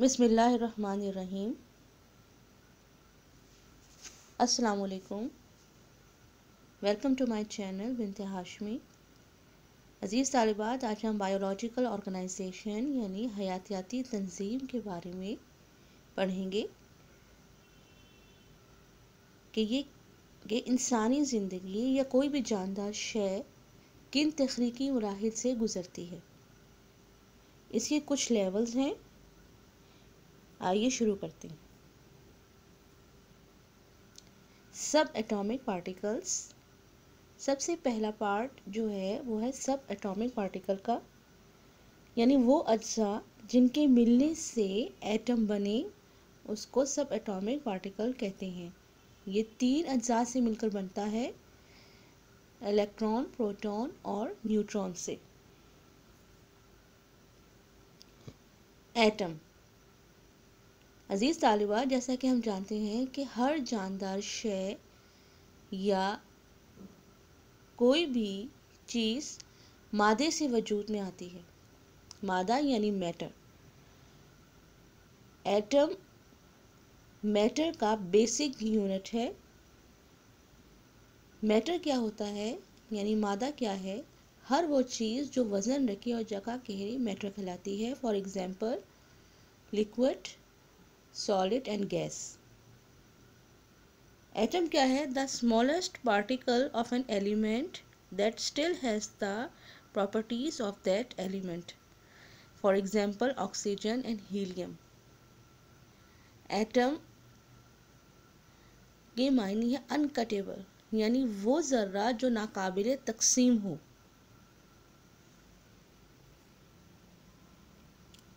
बिसमीम असलकुम welcome to my channel Binte Hashmi. अज़ीज़ तालिबात, आज हम बायोलॉजिकल ऑर्गेनाइजेशन यानी हयातियाती तंजीम के बारे में पढ़ेंगे कि ये कि इंसानी ज़िंदगी या कोई भी जानदार शय किन तख्लीकी मराहल से गुज़रती है। इसके कुछ लेवल्स हैं। आइए शुरू करते हैं। सब एटॉमिक पार्टिकल्स सबसे पहला पार्ट जो है, वो है सब एटॉमिक पार्टिकल का। यानी वो अज्जा जिनके मिलने से एटम बने, उसको सब एटॉमिक पार्टिकल कहते हैं। ये तीन अज्जा से मिलकर बनता है इलेक्ट्रॉन प्रोटॉन और न्यूट्रॉन से। एटम अज़ीज़ तालिबा जैसा कि हम जानते हैं कि हर जानदार शय या कोई भी चीज़ मादे से वजूद में आती है। मादा यानी मैटर। एटम, मैटर का बेसिक यूनिट है। मैटर क्या होता है, यानी मादा क्या है, हर वो चीज़ जो वज़न रखे और जगह के मैटर कहलाती है। For example liquid solid and gas atom क्या है? The smallest particle of an element that still has the properties of that element for example oxygen and helium atom के मायने है अनकटेबल यानी वो ज़र्रा जो नाकाबिल तकसीम हो।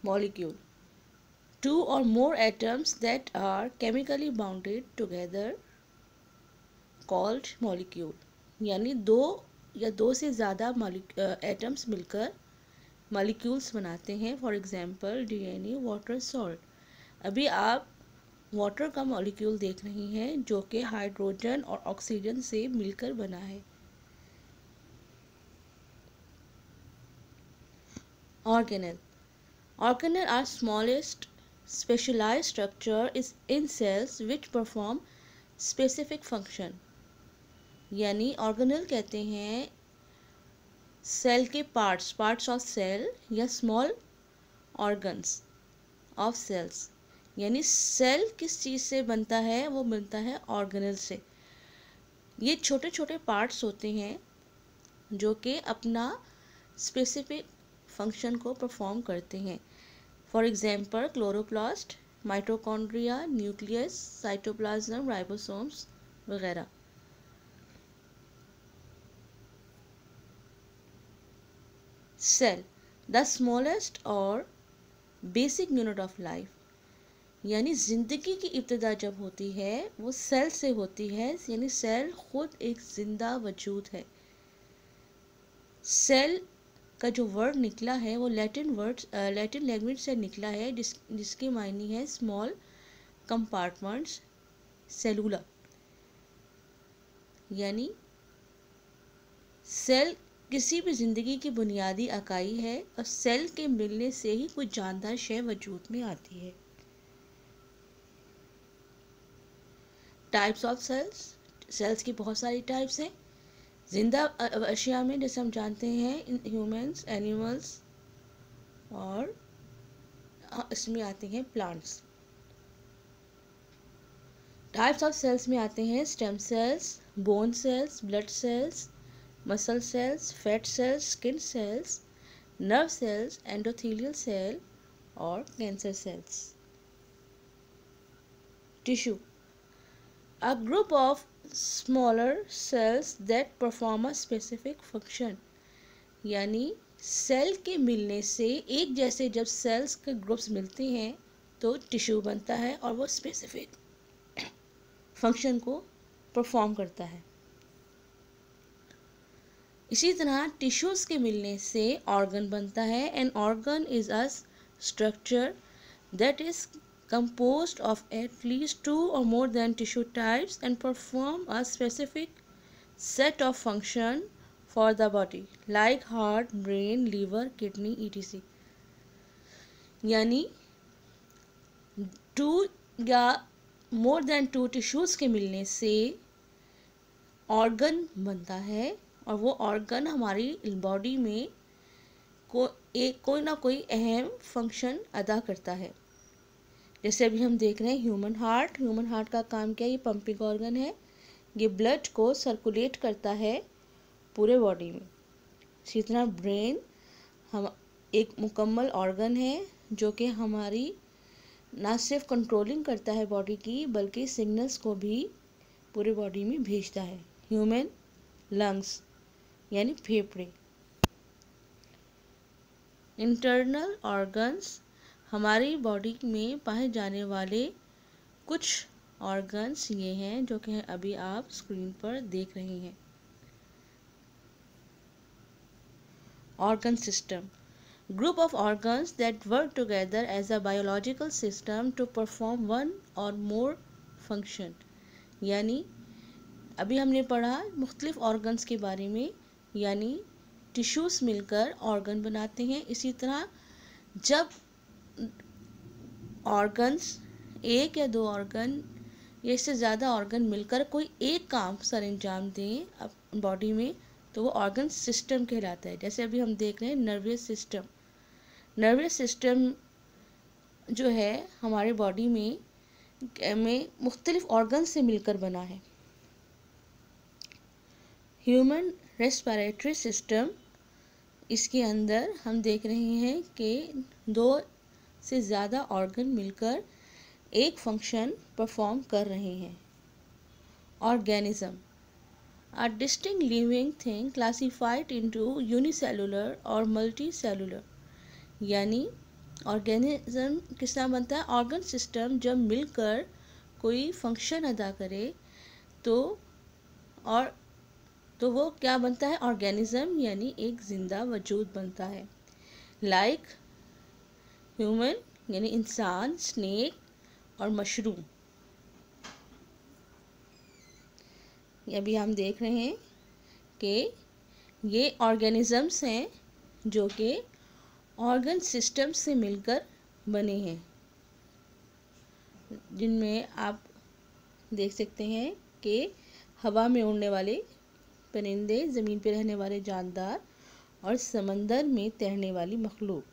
Molecule two or more atoms that are chemically bounded together called molecule. यानी दो या दो से ज़्यादा एटम्स मिलकर मॉलिक्यूल्स बनाते हैं for example DNA water salt अभी आप वाटर का मॉलिक्यूल देख रहे हैं, जो कि हाइड्रोजन और ऑक्सीजन से मिलकर बना है। Organelle organelle are smallest specialized structure is in cells which perform specific function. यानी ऑर्गेनल कहते हैं सेल के पार्ट्स पार्ट्स ऑफ़ सेल या स्मॉल ऑर्गन्स ऑफ़ सेल्स यानी सेल किस चीज़ से बनता है? वो बनता है ऑर्गेनल से। ये छोटे छोटे पार्ट्स होते हैं जो कि अपना स्पेसिफिक फ़ंक्शन को परफॉर्म करते हैं। For example chloroplast mitochondria nucleus cytoplasm ribosomes वगैरह। सेल द स्मॉलेस्ट और बेसिक यूनिट ऑफ़ लाइफ यानी ज़िंदगी की इब्तदा जब होती है, वो सेल से होती है, यानी सेल खुद एक ज़िंदा वजूद है। सेल का जो वर्ड निकला है, वो लैटिन वर्ड लैटिन लैंग्वेज से निकला है, जिस, जिसकी मायनी है स्मॉल कंपार्टमेंट्स सेलुलर यानी सेल किसी भी ज़िंदगी की बुनियादी इकाई है और सेल के मिलने से ही कुछ जानदार शय वजूद में आती है। टाइप्स ऑफ़ सेल्स सेल्स की बहुत सारी टाइप्स हैं। ज़िंदा अशिया में, जैसे हम जानते हैं ह्यूमंस एनिमल्स और इसमें आते हैं प्लांट्स टाइप्स ऑफ़ सेल्स में आते हैं stem cells bone cells blood cells muscle cells fat cells skin cells nerve cells endothelial cell और cancer cells tissue a group of smaller cells that perform a specific function. यानी cell के मिलने से एक जैसे जब सेल्स के groups मिलते हैं तो टिश्यू बनता है और वो स्पेसिफिक फ़ंक्शन को परफॉर्म करता है। इसी तरह टिश्यूज़ के मिलने से ऑर्गन बनता है and organ is a structure that is composed of at least two or more than tissue types and perform a specific set of function for the body like heart brain liver kidney etc यानी two या more than to tissues के मिलने से organ बनता है और वो organ हमारी बॉडी में को एक कोई ना कोई अहम फ़ंक्शन अदा करता है जैसे अभी हम देख रहे हैं ह्यूमन हार्ट ह्यूमन हार्ट का काम क्या है? ये पंपिंग ऑर्गन है। ये ब्लड को सर्कुलेट करता है पूरे बॉडी में। इसी तरह ब्रेन हम, एक मुकम्मल ऑर्गन है, जो कि हमारी, ना सिर्फ़ कंट्रोलिंग करता है बॉडी की, बल्कि सिग्नल्स को भी पूरे बॉडी में भेजता है। ह्यूमन लंग्स यानी फेफड़े। इंटरनल ऑर्गन्स हमारी बॉडी में पाए जाने वाले कुछ ऑर्गन्स ये हैं, जो कि अभी आप स्क्रीन पर देख रहे हैं। Organ system. Group of organs that work together as a biological system to perform one or more function. यानी, अभी हमने पढ़ा मुख्तलिफ़ ऑर्गन्स के बारे में, यानी टिश्यूज़ मिलकर ऑर्गन बनाते हैं। इसी तरह, जब ऑर्गन्स एक या दो ऑर्गन या इससे ज़्यादा ऑर्गन मिलकर कोई एक काम सर अंजाम दें बॉडी में तो वो ऑर्गन सिस्टम कहलाता है। जैसे अभी हम देख रहे हैं नर्वस सिस्टम नर्वस सिस्टम जो है हमारे बॉडी में में मुख्तलिफ़ ऑर्गन से मिलकर बना है। ह्यूमन रेस्पिरेटरी सिस्टम इसके अंदर हम देख रहे हैं कि दो से ज़्यादा ऑर्गन मिलकर एक फ़ंक्शन परफॉर्म कर रहे हैं। Organism a distinct living thing classified into unicellular और multicellular. यानी ऑर्गेनिज्म किस तरह बनता है? ऑर्गन सिस्टम जब मिलकर कोई फ़ंक्शन अदा करे तो और तो वो क्या बनता है? ऑर्गेनिज्म यानी एक ज़िंदा वजूद बनता है। लाइक ह्यूमन, यानी इंसान, स्नेक और मशरूम। ये अभी हम देख रहे हैं कि ये ऑर्गेनिज़म्स हैं जो कि ऑर्गन सिस्टम से मिलकर बने हैं। जिनमें आप देख सकते हैं कि हवा में उड़ने वाले, परिंदे, ज़मीन पर रहने वाले जानदार और समंदर में तैरने वाली मखलूक।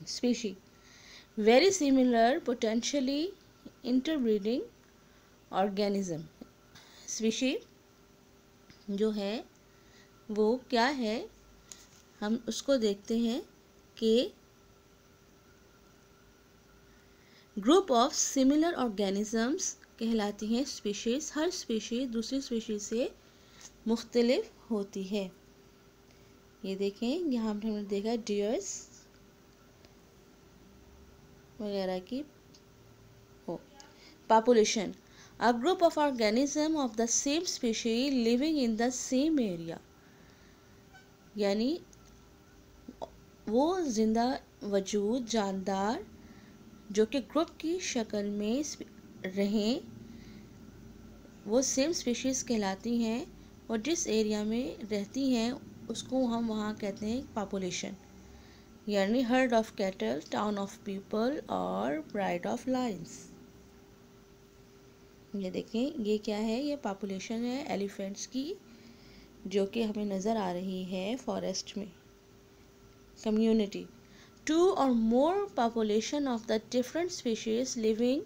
Species very similar potentially interbreeding organism स्विशी जो है, वो क्या है? हम उसको देखते हैं कि ग्रुप ऑफ़ सिमिलर ऑर्गेनिजम्स कहलाती हैं स्पीशीज़ हर स्पीशीज़ दूसरी स्पीशीज़ से मुख्तलिफ़ होती है। ये देखें, यहाँ पर हमने देखा डियर्स वगैरह की हो। Population a group of organism of the same species living in the same area. यानी वो ज़िंदा, वजूद, जानदार, जो कि ग्रुप की शक्ल में रहें, वो सेम स्पीशीज़ कहलाती हैं और जिस एरिया में रहती हैं, उसको हम वहाँ कहते हैं पॉपुलेशन यानी herd of cattle, town of people और ब्राइड ऑफ़ लाइन्स। ये देखें ये क्या है? ये पॉपुलेशन है एलिफेंट्स की, जो कि हमें नज़र आ रही है फॉरेस्ट में। कम्युनिटी। टू और more population of the different species living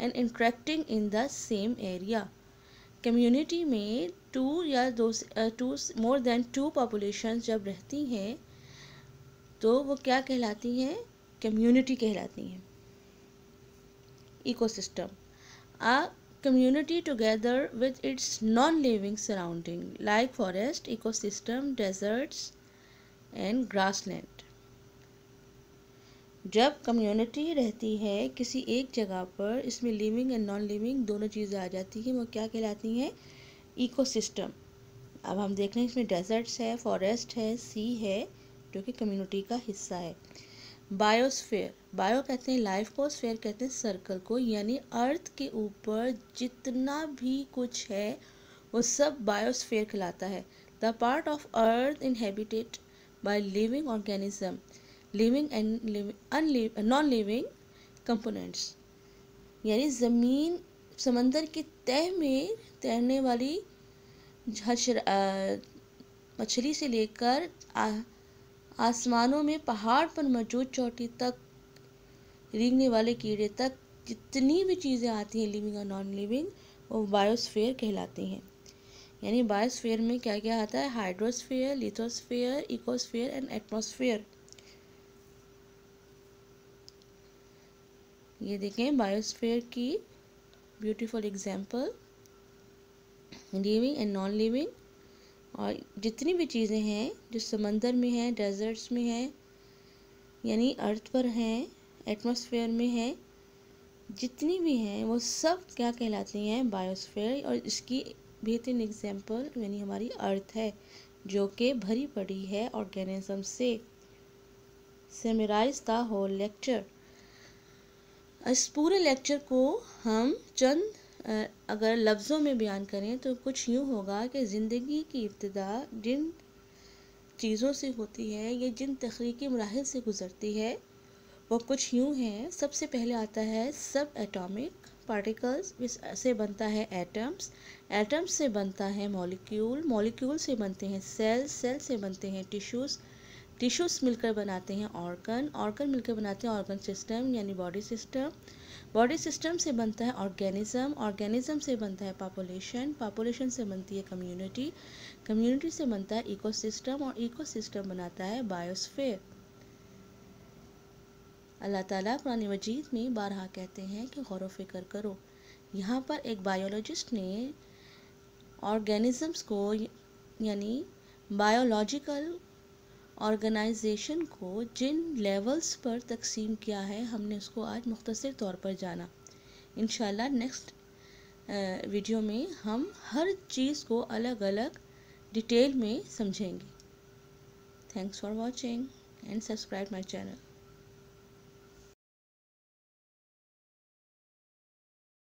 and interacting in the same area. Community में टू या दो two more than two population जब रहती हैं तो वो क्या कहलाती हैं? कम्युनिटी कहलाती हैं। Ecosystem a community together with its non-living surrounding like forest, ecosystem, deserts and grassland. जब कम्युनिटी रहती है किसी एक जगह पर इसमें लिविंग एंड नॉन लिविंग दोनों चीज़ें आ जाती हैं वो क्या कहलाती हैं? इकोसिस्टम अब हम देख रहे हैं इसमें डेजर्ट्स है फॉरेस्ट है सी है जो कि कम्युनिटी का हिस्सा है। बायोस्फेयर बायो कहते हैं लाइफ को स्फेयर कहते हैं सर्कल को, यानी अर्थ के ऊपर जितना भी कुछ है, वो सब बायोस्फेयर कहलाता है। The part of earth inhabited by living organism living and non living components यानी ज़मीन, समंदर के तह में तैरने वाली मछली से लेकर आसमानों में पहाड़ पर मौजूद चोटी तक, रेंगने वाले कीड़े तक जितनी भी चीज़ें आती हैं लिविंग और नॉन लिविंग वो बायोस्फीयर कहलाती हैं। यानी बायोस्फीयर में क्या क्या आता है? Hydrosphere lithosphere ecosphere and atmosphere ये देखें बायोस्फीयर की beautiful example living and non living और जितनी भी चीज़ें हैं, जो समंदर में हैं डेजर्ट्स में हैं, यानी अर्थ पर हैं एटमॉस्फेयर में हैं, जितनी भी हैं, वो सब क्या कहलाती हैं? बायोस्फेयर और इसकी बेहतरीन एग्जांपल यानी हमारी अर्थ है, जो कि भरी पड़ी है ऑर्गेनिज्म से। सेमराइज द होल लेक्चर इस पूरे लेक्चर को हम चंद अगर लफ्ज़ों में बयान करें तो कुछ यूँ होगा कि ज़िंदगी की इब्तदा जिन चीज़ों से होती है या जिन तख्लीकी मराहल से गुज़रती है, वो कुछ यूँ हैं। सबसे पहले आता है सब एटॉमिक पार्टिकल्स से बनता है एटम्स एटम्स से बनता है मॉलिक्यूल मॉलिक्यूल से बनते हैं सेल सेल से बनते हैं टिश्यूज़ टिश्यूज़ मिलकर बनाते हैं ऑर्गन ऑर्गन मिलकर बनाते हैं ऑर्गन सिस्टम यानी बॉडी सिस्टम बॉडी सिस्टम से बनता है ऑर्गेनिज्म ऑर्गेनिज्म से बनता है पॉपुलेशन पॉपुलेशन से बनती है कम्युनिटी कम्युनिटी से बनता है इकोसिस्टम और इकोसिस्टम बनाता है बायोस्फेयर अल्लाह ताला कुरान मजीद में बारहा कहते हैं कि गौर फ़िक्र करो। यहाँ पर एक बायोलॉजिस्ट ने ऑर्गेनिज़म्स को, यानी बायोलॉजिकल ऑर्गेनाइजेशन को जिन लेवल्स पर तकसीम किया है, हमने उसको आज मुख्तर तौर पर जाना। इन नेक्स्ट वीडियो में हम हर चीज़ को अलग अलग डिटेल में समझेंगे। Thanks for watching and subscribe my channel